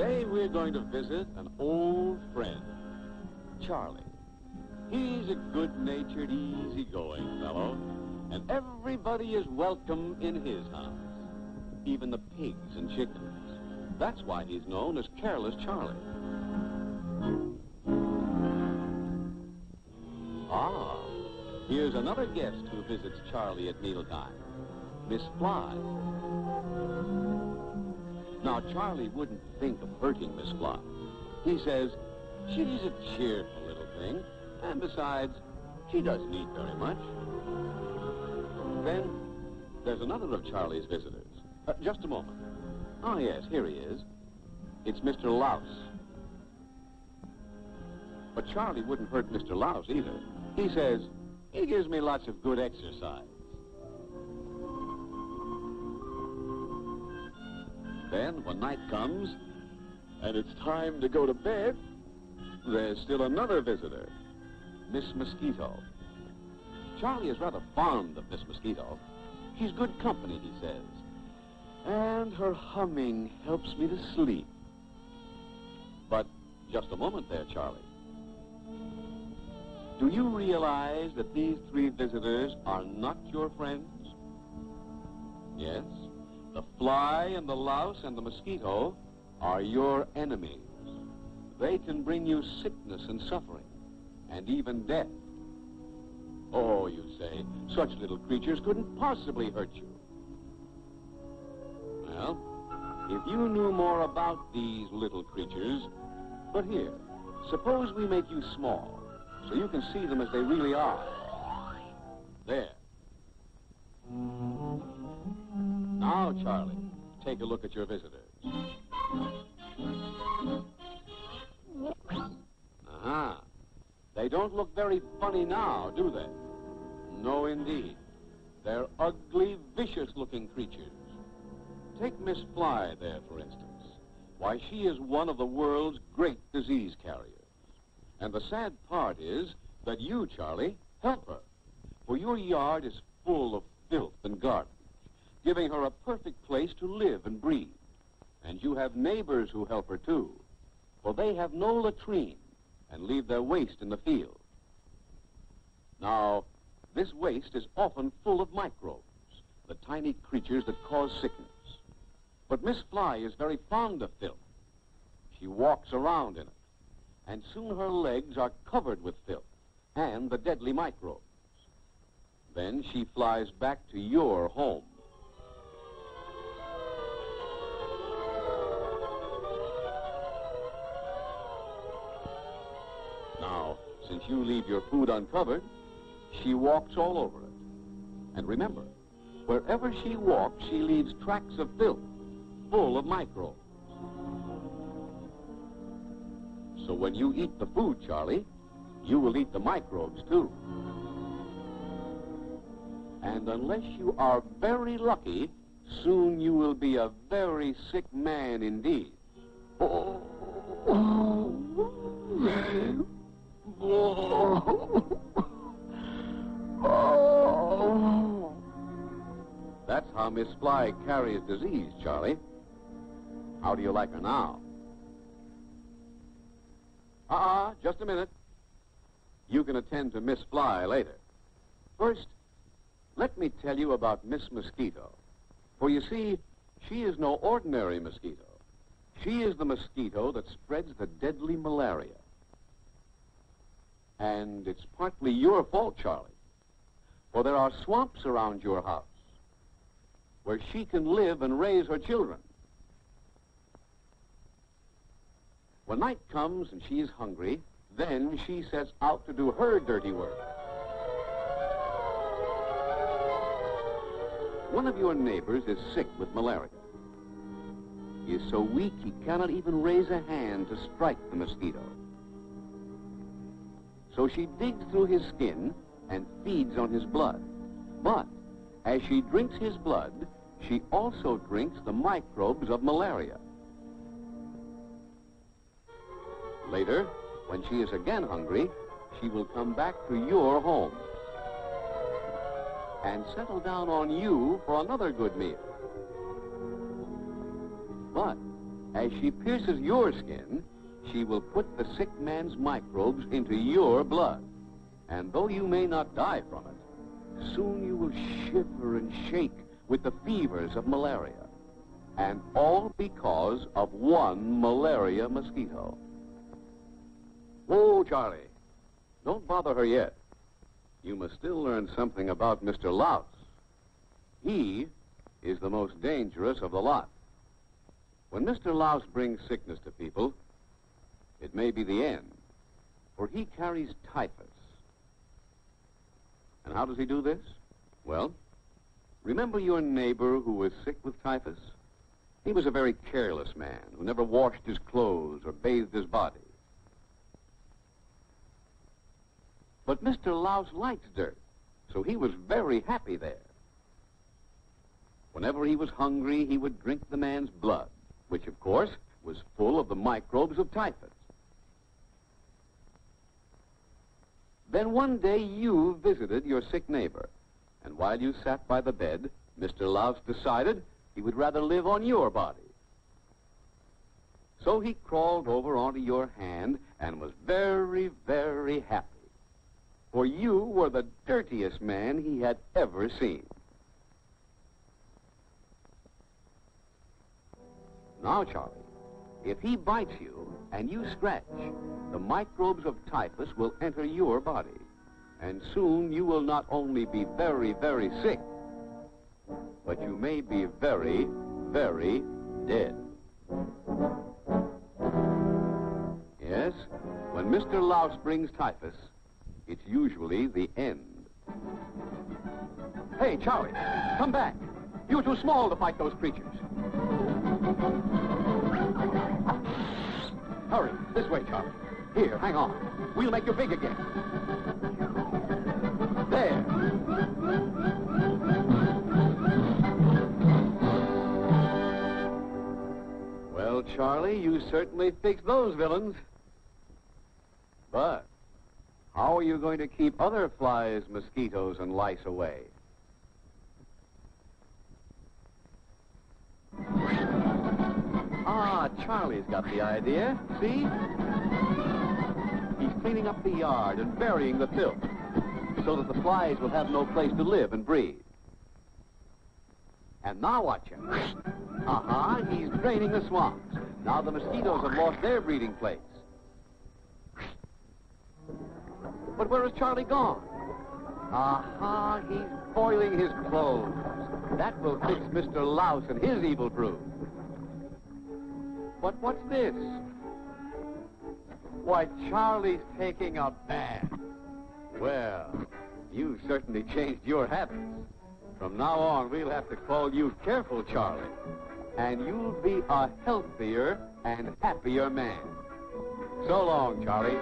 Today we're going to visit an old friend, Charlie. He's a good-natured, easygoing fellow, and everybody is welcome in his house, even the pigs and chickens. That's why he's known as Careless Charlie. Ah, here's another guest who visits Charlie at mealtime, Miss Fly. Now, Charlie wouldn't think of hurting Miss Fly. He says she's a cheerful little thing, and besides, she doesn't eat very much. Then there's another of Charlie's visitors. Uh, just a moment. Oh, yes, here he is. It's Mr. Louse. But Charlie wouldn't hurt Mr. Louse either. He says, he gives me lots of good exercise. Then, when night comes, and it's time to go to bed, there's still another visitor, Miss Mosquito. Charlie is rather fond of Miss Mosquito. She's good company, he says. And her humming helps me to sleep. But just a moment there, Charlie. Do you realize that these three visitors are not your friends? Yes, the fly and the louse and the mosquito are your enemies. They can bring you sickness and suffering, and even death. Oh, you say, such little creatures couldn't possibly hurt you. Well, if you knew more about these little creatures, but here, suppose we make you small, so you can see them as they really are. There. Now, Charlie, take a look at your visitors. Uh-huh. They don't look very funny now, do they? No, indeed. They're ugly, vicious-looking creatures. Take Miss Fly there, for instance. Why, she is one of the world's great disease carriers. And the sad part is that you, Charlie, help her. For your yard is full of filth and garbage, giving her a perfect place to live and breathe. And you have neighbors who help her, too. For they have no latrine and leave their waste in the field. Now, this waste is often full of microbes, the tiny creatures that cause sickness. But Miss Fly is very fond of filth. She walks around in it, and soon her legs are covered with filth and the deadly microbes. Then she flies back to your home. Now, you leave your food uncovered, she walks all over it. And remember, wherever she walks, she leaves tracks of filth full of microbes. So when you eat the food, Charlie, you will eat the microbes too. And unless you are very lucky, soon you will be a very sick man indeed. Oh. Miss Fly carries disease, Charlie. How do you like her now? Uh-uh, just a minute. You can attend to Miss Fly later. First, let me tell you about Miss Mosquito. For you see, she is no ordinary mosquito. She is the mosquito that spreads the deadly malaria. And it's partly your fault, Charlie. For there are swamps around your house where she can live and raise her children. When night comes and she is hungry, then she sets out to do her dirty work. One of your neighbors is sick with malaria. He is so weak he cannot even raise a hand to strike the mosquito. So she digs through his skin and feeds on his blood. But as she drinks his blood, she also drinks the microbes of malaria. Later, when she is again hungry, she will come back to your home and settle down on you for another good meal. But As she pierces your skin, she will put the sick man's microbes into your blood. And though you may not die from it, soon you will shiver and shake with the fevers of malaria. And all because of one malaria mosquito. Oh, Charlie, don't bother her yet. You must still learn something about Mr. Louse. He is the most dangerous of the lot. When Mr. Louse brings sickness to people, it may be the end, for he carries typhus. And how does he do this? Well, remember your neighbor who was sick with typhus? He was a very careless man who never washed his clothes or bathed his body. But Mr. Louse liked dirt, so he was very happy there. Whenever he was hungry, he would drink the man's blood, which, of course, was full of the microbes of typhus. Then one day you visited your sick neighbor, and while you sat by the bed, Mr. Louse decided he would rather live on your body. So he crawled over onto your hand and was very, very happy. For you were the dirtiest man he had ever seen. Now, Charlie, if he bites you and you scratch, the microbes of typhus will enter your body. And soon you will not only be very, very sick, but you may be very, very dead. Yes, when Mr. Louse brings typhus, it's usually the end. Hey, Charlie, come back. You're too small to fight those creatures. Hurry, this way, Charlie. Here, hang on. We'll make you big again. Charlie, you certainly fixed those villains. But how are you going to keep other flies, mosquitoes, and lice away? Ah, Charlie's got the idea. See? He's cleaning up the yard and burying the filth so that the flies will have no place to live and breed. And now watch him. Uh-huh, he's draining the swamps. Now the mosquitoes have lost their breeding place. But where has Charlie gone? Aha, he's boiling his clothes. That will fix Mr. Louse and his evil brood. But what's this? Why, Charlie's taking a bath. Well, you've certainly changed your habits. From now on, we'll have to call you Careful Charlie. And you'll be a healthier and happier man. So long, Charlie.